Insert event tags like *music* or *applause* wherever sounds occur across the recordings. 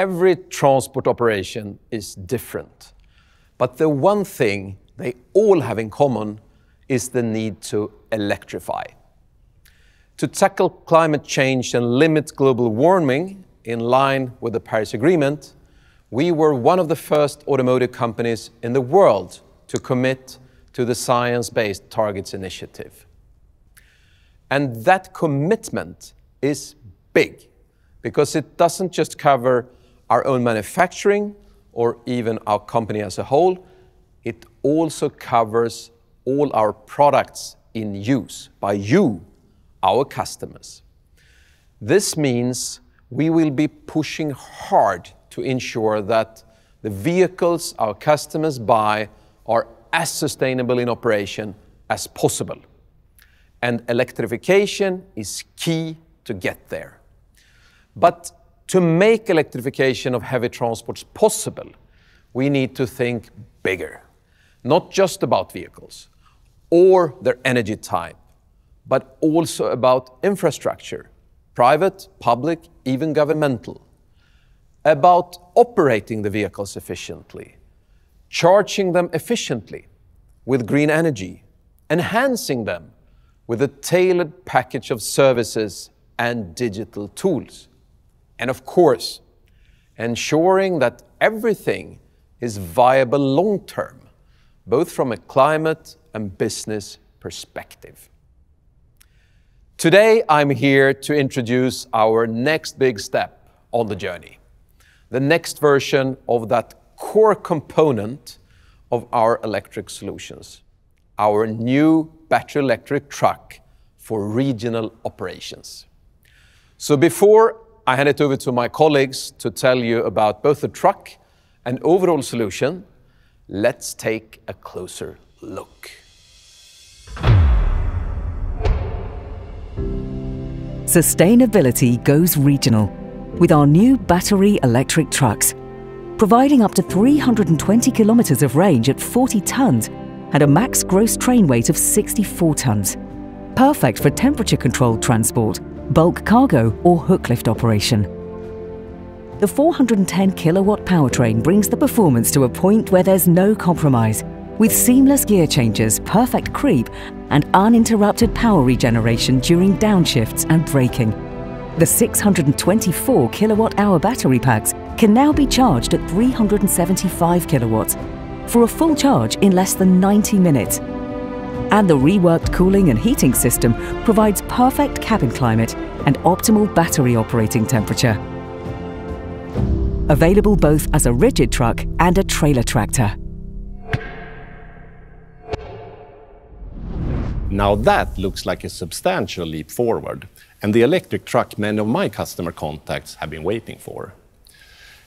Every transport operation is different, but the one thing they all have in common is the need to electrify. To tackle climate change and limit global warming in line with the Paris Agreement, we were one of the first automotive companies in the world to commit to the Science Based Targets initiative. And that commitment is big because it doesn't just cover our own manufacturing or even our company as a whole, it also covers all our products in use by you, our customers. This means we will be pushing hard to ensure that the vehicles our customers buy are as sustainable in operation as possible, and electrification is key to get there. But to make electrification of heavy transports possible, we need to think bigger, not just about vehicles or their energy type, but also about infrastructure, private, public, even governmental, about operating the vehicles efficiently, charging them efficiently with green energy, enhancing them with a tailored package of services and digital tools. And of course, ensuring that everything is viable long term, both from a climate and business perspective. Today, I'm here to introduce our next big step on the journey, the next version of that core component of our electric solutions, our new battery electric truck for regional operations. So before I hand it over to my colleagues to tell you about both the truck and overall solution, let's take a closer look. Sustainability goes regional with our new battery electric trucks, providing up to 320 kilometers of range at 40 tons and a max gross train weight of 64 tons. Perfect for temperature-controlled transport, bulk cargo or hook lift operation. The 410 kilowatt powertrain brings the performance to a point where there's no compromise, with seamless gear changes, perfect creep, and uninterrupted power regeneration during downshifts and braking. The 624 kilowatt hour battery packs can now be charged at 375 kilowatts for a full charge in less than 90 minutes. And the reworked cooling and heating system provides perfect cabin climate and optimal battery operating temperature. Available both as a rigid truck and a trailer tractor. Now that looks like a substantial leap forward, and the electric truck many of my customer contacts have been waiting for.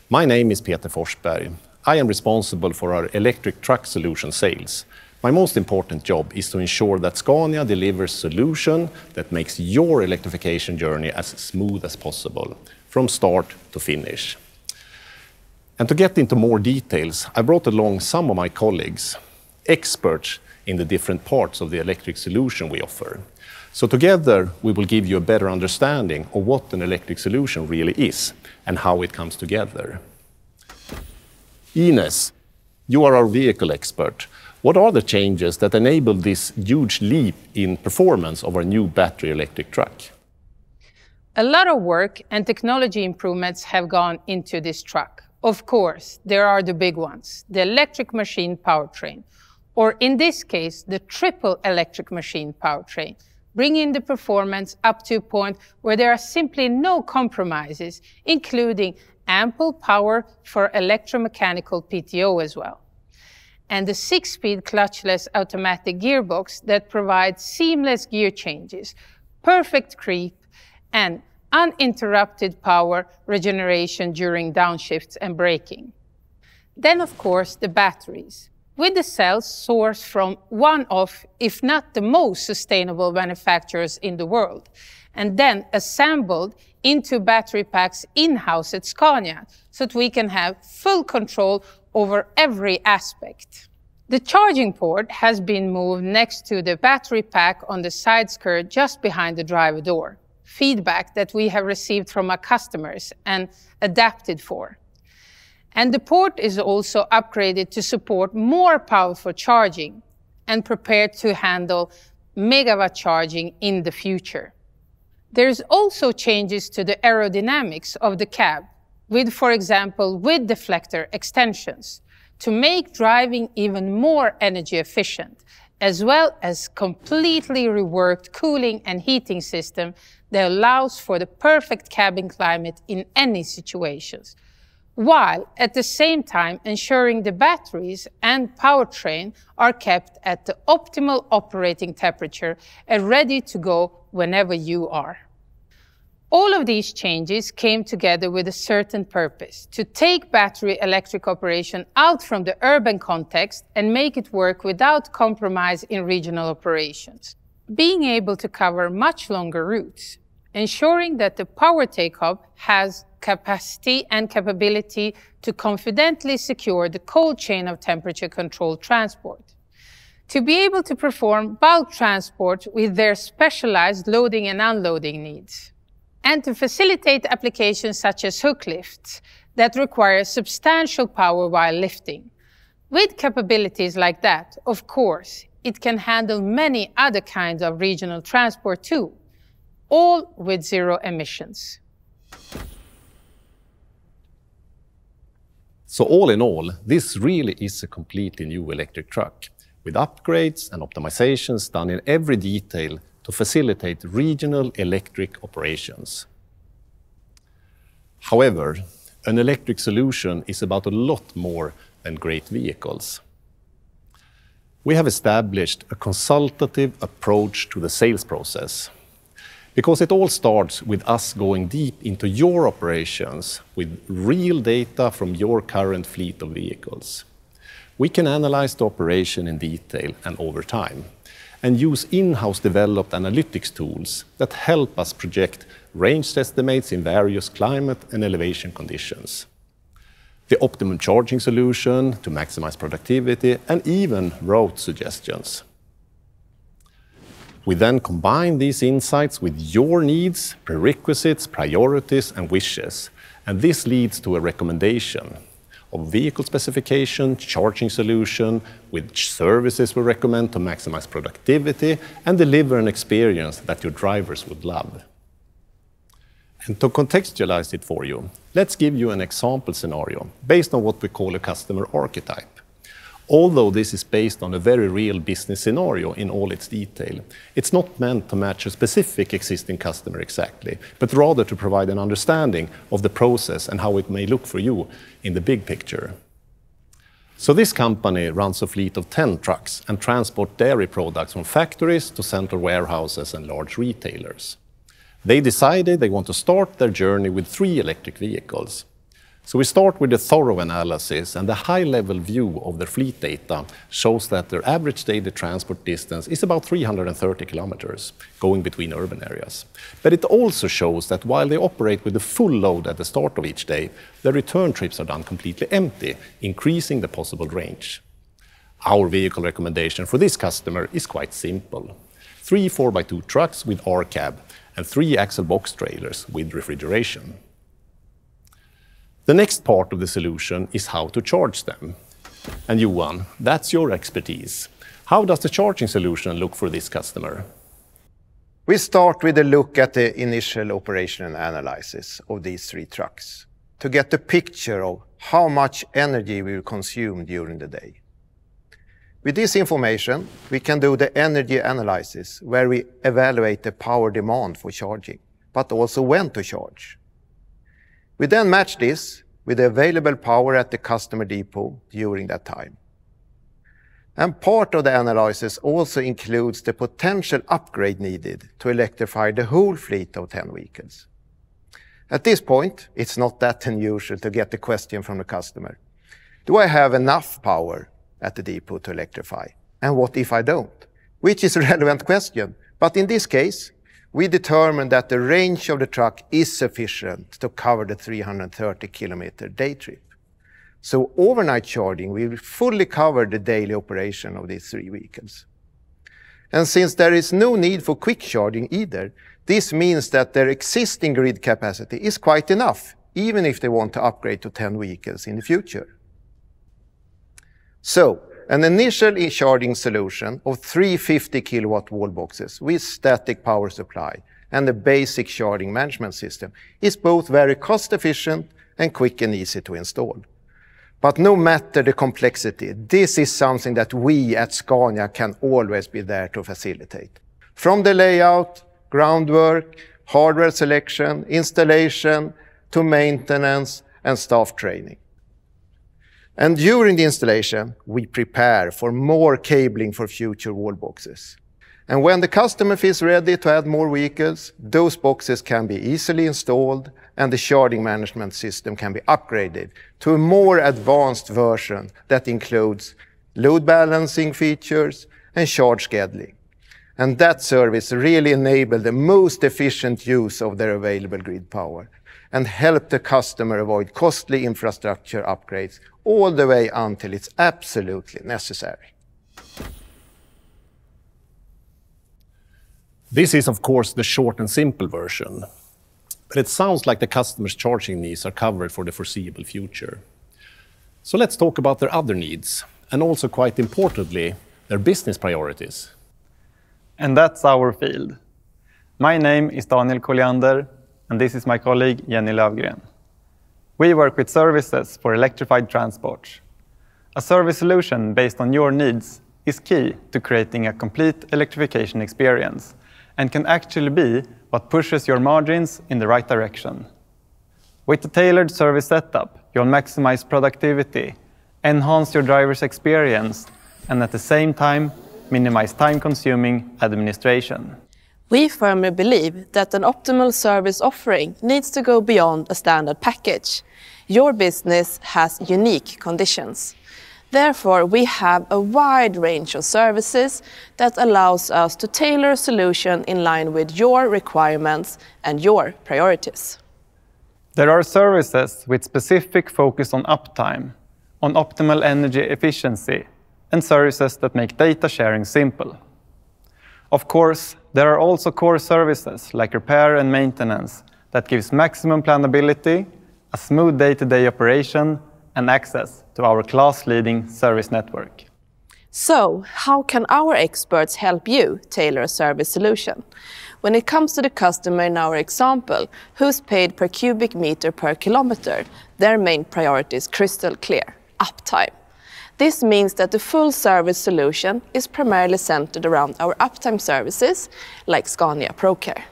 My name is Peter Forsberg. I am responsible for our electric truck solution sales. My most important job is to ensure that Scania delivers a solution that makes your electrification journey as smooth as possible, from start to finish. And to get into more details, I brought along some of my colleagues, experts in the different parts of the electric solution we offer. So together, we will give you a better understanding of what an electric solution really is and how it comes together. Ines, you are our vehicle expert. What are the changes that enable this huge leap in performance of our new battery electric truck? A lot of work and technology improvements have gone into this truck. Of course, there are the big ones, the electric machine powertrain, or in this case, the triple electric machine powertrain, bringing the performance up to a point where there are simply no compromises, including ample power for electromechanical PTO as well. And the six-speed clutchless automatic gearbox that provides seamless gear changes, perfect creep, and uninterrupted power regeneration during downshifts and braking. Then, of course, the batteries with the cells sourced from one of, if not the most sustainable manufacturers in the world, and then assembled into battery packs in-house at Scania, so that we can have full control over every aspect. The charging port has been moved next to the battery pack on the side skirt just behind the driver door. Feedback that we have received from our customers and adapted for. and the port is also upgraded to support more powerful charging and prepared to handle megawatt charging in the future. There's also changes to the aerodynamics of the cab with, for example, with deflector extensions to make driving even more energy efficient, as well as completely reworked cooling and heating system that allows for the perfect cabin climate in any situations, while at the same time ensuring the batteries and powertrain are kept at the optimal operating temperature and ready to go whenever you are. All of these changes came together with a certain purpose to take battery electric operation out from the urban context and make it work without compromise in regional operations. Being able to cover much longer routes, ensuring that the power take-up has capacity and capability to confidently secure the cold chain of temperature controlled transport. To be able to perform bulk transport with their specialized loading and unloading needs and to facilitate applications such as hook lifts that require substantial power while lifting. With capabilities like that, of course, it can handle many other kinds of regional transport too, all with zero emissions. So all in all, this really is a completely new electric truck with upgrades and optimizations done in every detail to facilitate regional electric operations. However, an electric solution is about a lot more than great vehicles. We have established a consultative approach to the sales process because it all starts with us going deep into your operations with real data from your current fleet of vehicles. We can analyze the operation in detail and over time and use in-house developed analytics tools that help us project range estimates in various climate and elevation conditions, the optimum charging solution to maximize productivity, and even route suggestions. We then combine these insights with your needs, prerequisites, priorities, and wishes, and this leads to a recommendation of vehicle specification, charging solution, which services we recommend to maximize productivity and deliver an experience that your drivers would love. And to contextualize it for you, let's give you an example scenario based on what we call a customer archetype. Although this is based on a very real business scenario in all its detail, it's not meant to match a specific existing customer exactly, but rather to provide an understanding of the process and how it may look for you in the big picture. So this company runs a fleet of 10 trucks and transport dairy products from factories to central warehouses and large retailers. They decided they want to start their journey with three electric vehicles. So we start with a thorough analysis, and the high-level view of their fleet data shows that their average daily transport distance is about 330 kilometers, going between urban areas. But it also shows that while they operate with a full load at the start of each day, their return trips are done completely empty, increasing the possible range. Our vehicle recommendation for this customer is quite simple. Three 4x2 trucks with R-cab and three axle box trailers with refrigeration. The next part of the solution is how to charge them. And Johan, that's your expertise. How does the charging solution look for this customer? We start with a look at the initial operation and analysis of these three trucks to get a picture of how much energy we will consume during the day. With this information, we can do the energy analysis, where we evaluate the power demand for charging, but also when to charge. We then match this with the available power at the customer depot during that time. And part of the analysis also includes the potential upgrade needed to electrify the whole fleet of 10 vehicles. At this point, it's not that unusual to get the question from the customer: Do I have enough power at the depot to electrify? And what if I don't? Which is a *laughs* relevant question, but in this case, we determined that the range of the truck is sufficient to cover the 330 kilometer day trip. So overnight charging will fully cover the daily operation of these three vehicles. And since there is no need for quick charging either, this means that their existing grid capacity is quite enough even if they want to upgrade to 10 vehicles in the future. An initial e-charging solution of three 50 kW wall boxes with static power supply and a basic charging management system is both very cost-efficient and quick and easy to install. But no matter the complexity, this is something that we at Scania can always be there to facilitate. From the layout, groundwork, hardware selection, installation, to maintenance and staff training. And during the installation, we prepare for more cabling for future wall boxes. And when the customer feels ready to add more vehicles, those boxes can be easily installed, and the charging management system can be upgraded to a more advanced version that includes load balancing features and charge scheduling. And that service really enable the most efficient use of their available grid power and help the customer avoid costly infrastructure upgrades all the way until it's absolutely necessary. This is, of course, the short and simple version, but it sounds like the customer's charging needs are covered for the foreseeable future. So let's talk about their other needs, and also, quite importantly, their business priorities. And that's our field. My name is Daniel Colliander, and this is my colleague, Jenny Lövgren. We work with services for electrified transport. A service solution based on your needs is key to creating a complete electrification experience and can actually be what pushes your margins in the right direction. With a tailored service setup, you'll maximize productivity, enhance your driver's experience, and at the same time, minimize time-consuming administration. We firmly believe that an optimal service offering needs to go beyond a standard package. Your business has unique conditions. Therefore, we have a wide range of services that allows us to tailor a solution in line with your requirements and your priorities. There are services with specific focus on uptime, on optimal energy efficiency, and services that make data sharing simple. Of course, there are also core services like repair and maintenance that gives maximum planability, a smooth day-to-day operation, and access to our class-leading service network. So, how can our experts help you tailor a service solution? When it comes to the customer in our example, who's paid per cubic meter per kilometer, their main priority is crystal clear: uptime. This means that the full service solution is primarily centered around our uptime services like Scania ProCare.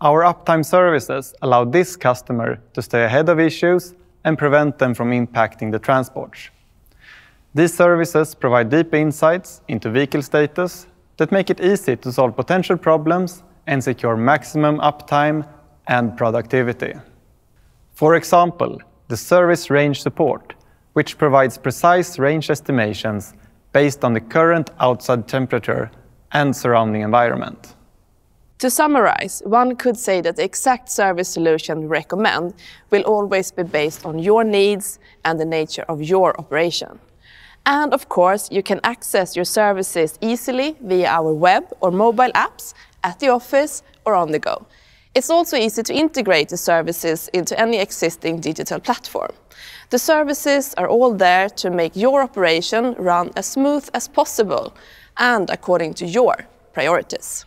Our uptime services allow this customer to stay ahead of issues and prevent them from impacting the transport. These services provide deep insights into vehicle status that make it easy to solve potential problems and secure maximum uptime and productivity. For example, the service range support, which provides precise range estimations based on the current outside temperature and surrounding environment. To summarize, one could say that the exact service solution we recommend will always be based on your needs and the nature of your operation. And of course, you can access your services easily via our web or mobile apps, at the office, or on the go. It's also easy to integrate the services into any existing digital platform. The services are all there to make your operation run as smooth as possible and according to your priorities.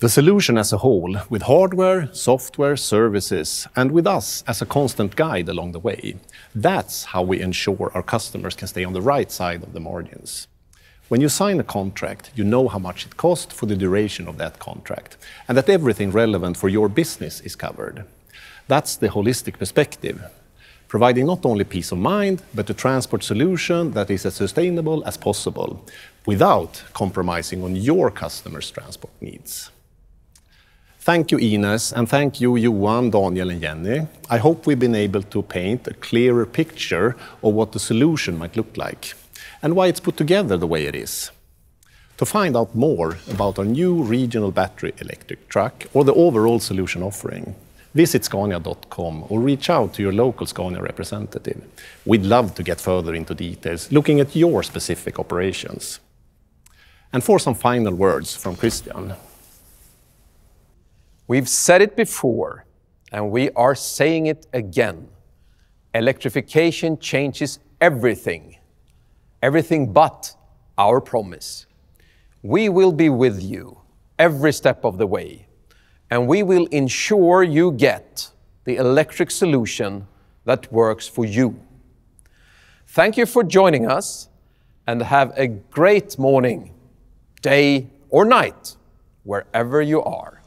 The solution as a whole, with hardware, software, services, and with us as a constant guide along the way, that's how we ensure our customers can stay on the right side of the margins. When you sign a contract, you know how much it costs for the duration of that contract, and that everything relevant for your business is covered. That's the holistic perspective, providing not only peace of mind, but a transport solution that is as sustainable as possible without compromising on your customers' transport needs. Thank you, Ines, and thank you, Johan, Daniel, and Jenny. I hope we've been able to paint a clearer picture of what the solution might look like and why it's put together the way it is. To find out more about our new regional battery electric truck or the overall solution offering, visit scania.com or reach out to your local Scania representative. We'd love to get further into details, looking at your specific operations. And for some final words from Christian. We've said it before, and we are saying it again. Electrification changes everything, everything but our promise. We will be with you every step of the way, and we will ensure you get the electric solution that works for you. Thank you for joining us, and have a great morning, day, or night, wherever you are.